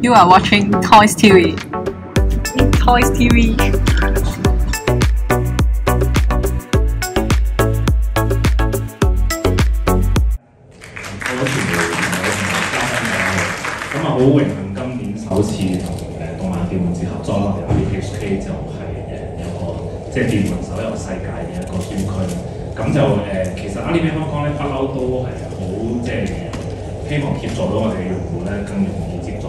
You are watching Toys TV. Toys TV. 好多傳媒朋友同埋嘉賓朋友，咁啊好榮幸今年首次同誒動漫電玩節合作啦，有 HK 就係誒有個即係電玩手遊世界嘅一個專區。咁就誒、其實 Anime Hong Kong 咧不嬲都係好即係希望協助到我哋嘅用户咧更容易接觸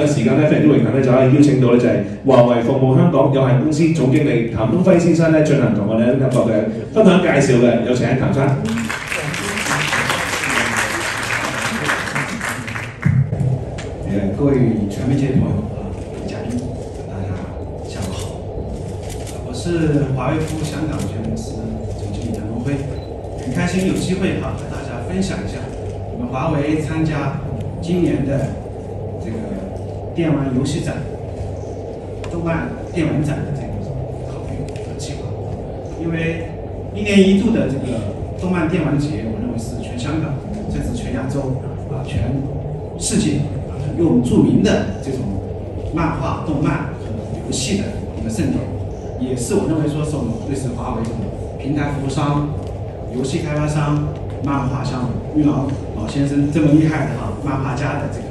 有時間咧，非常之榮幸咧，就可以邀請到咧就係華為服務香港有限公司總經理譚東輝先生咧進行同我哋一個嘅分享介紹嘅，有請譚生。各位传媒界朋友啊，嘉宾，大家下午好。我是华为服务香港有限公司总经理杨东辉，很开心有机会哈、和大家分享一下我们华为参加今年的这个电玩游戏展、动漫电玩展的这个考虑和计划。因为一年一度的这个动漫电玩节，我认为是全香港甚至全亚洲啊全世界啊用著名的这种漫画、动漫和游戏的一个盛典，也是我认为说是我们类似华为这种平台服务商、游戏开发商、漫画像玉郎老先生这么厉害的哈漫画家的这个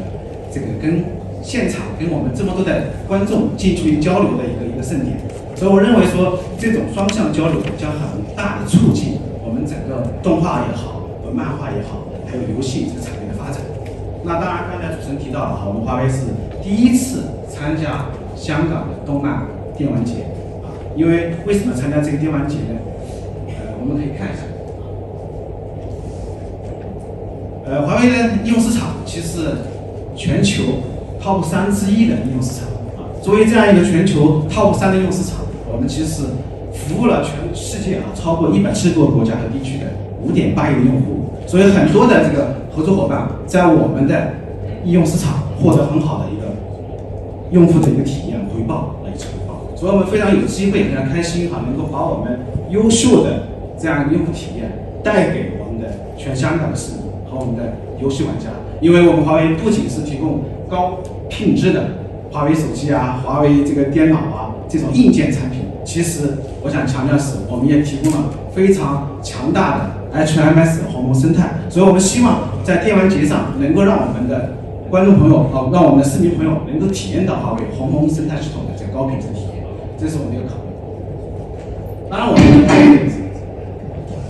这个跟现场跟我们这么多的观众近距离交流的一个一个盛典。所以我认为说，这种双向交流将很大的促进我们整个动画也好，和漫画也好，还有游戏这个产业的发展。那当然，刚才主持人提到了哈，我们华为是第一次参加香港的动漫电玩节啊，因为为什么参加这个电玩节呢？呃，我们可以看一下，呃，华为的应用市场其实全球 top 三之一的应用市场。啊。作为这样一个全球 top 三的应用市场，我们其实服务了全世界啊超过一百七十多个国家和地区的五点八亿用户，所以很多的这个合作伙伴在我们的应用市场获得很好的一个用户的一个体验回报来回报，所以我们非常有机会，非常开心哈，能够把我们优秀的这样一个用户体验带给我们的全香港的市民和我们的游戏玩家，因为我们华为不仅是提供高品质的华为手机啊、华为这个电脑啊这种硬件产品，其实我想强调是，我们也提供了非常强大的 HMS 鸿蒙生态，所以我们希望在电玩节上能够让我们的观众朋友啊，让我们的市民朋友能够体验到华为鸿蒙生态系统的这个高品质体验，这是我们的考虑。当然，我们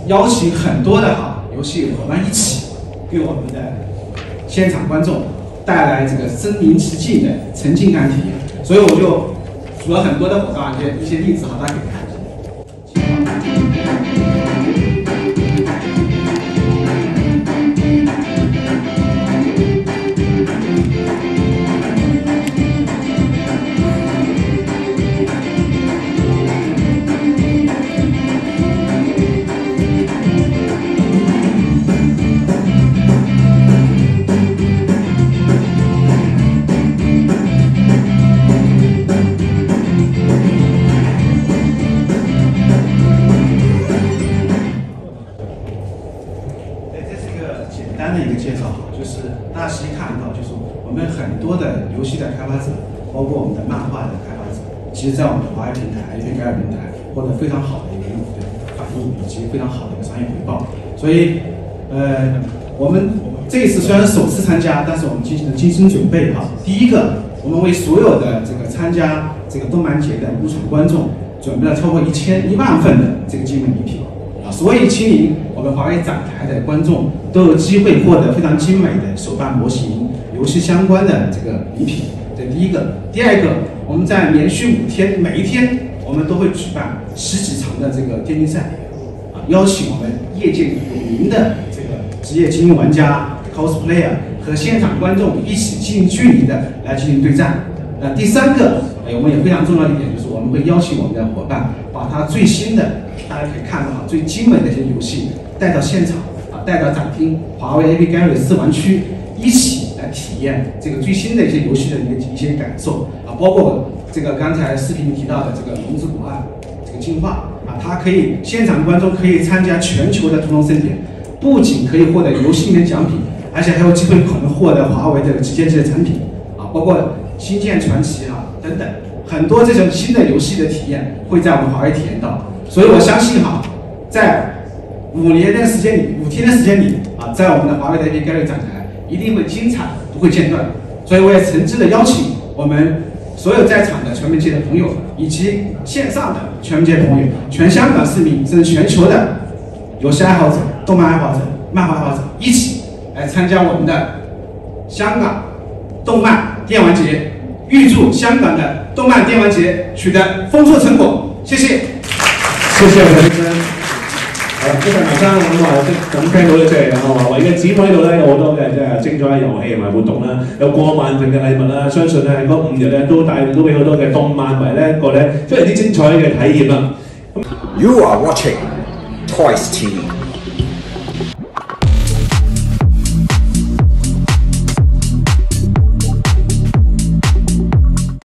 邀请很多的哈游戏伙伴一起，给我们的现场观众带来这个身临其境的沉浸感体验。所以我就举了很多的伙伴，一些一些例子好，大家可以看单的一个介绍哈，就是大家实际看到，就是我们很多的游戏的开发者，包括我们的漫画的开发者，其实在我们的华为平台、APK 平台获得非常好的一个用户的反应，以及非常好的一个商业回报。所以，呃，我们这一次虽然首次参加，但是我们进行了精心准备哈。第一个，我们为所有的这个参加这个动漫节的入场观众准备了超过一千一万份的这个精美礼品啊，所以请您我们华为展台的观众都有机会获得非常精美的手办模型、游戏相关的这个礼品。这第一个，第二个，我们在连续五天，每一天我们都会举办十几场的这个电竞赛，啊，邀请我们业界有名的这个职业精英玩家、cosplayer 和现场观众一起近距离的来进行对战。那第三个，我们也非常重要的一点，我们会邀请我们的伙伴，把他最新的，大家可以看到最精美的一些游戏带到现场，啊，带到展厅，华为 AP Gallery 试玩区，一起来体验这个最新的一些游戏的一个一些感受，啊，包括这个刚才视频提到的这个《龙之谷案》这个进化，啊，它可以现场观众可以参加全球的屠龙盛典，不仅可以获得游戏里面奖品，而且还有机会可能获得华为的旗舰级的产品，啊，包括。星舰传奇啊等等，很多这种新的游戏的体验会在我们华为体验到，所以我相信哈，在五年的时间里，五天的时间里啊，在我们的华为的 APP Gary 展台一定会精彩，不会间断。所以我也诚挚的邀请我们所有在场的全媒体的朋友，以及线上的全媒体朋友，全香港市民甚至全球的游戏爱好者、动漫爱好者、漫画爱好者，一起来参加我们的香港动漫。电玩节，预祝香港的动漫电玩节取得丰硕成果。谢谢，謝謝梁先生。係啦，即係馬生咁話，即咁聽到咧，即係啊華為嘅展位度咧有好多嘅即係精彩嘅遊戲同埋活動啦，有過萬份嘅禮物啦，相信咧喺嗰五日咧都帶都俾好多嘅動漫為呢一個咧非常之精彩嘅體驗啦。You are watching Toys TV。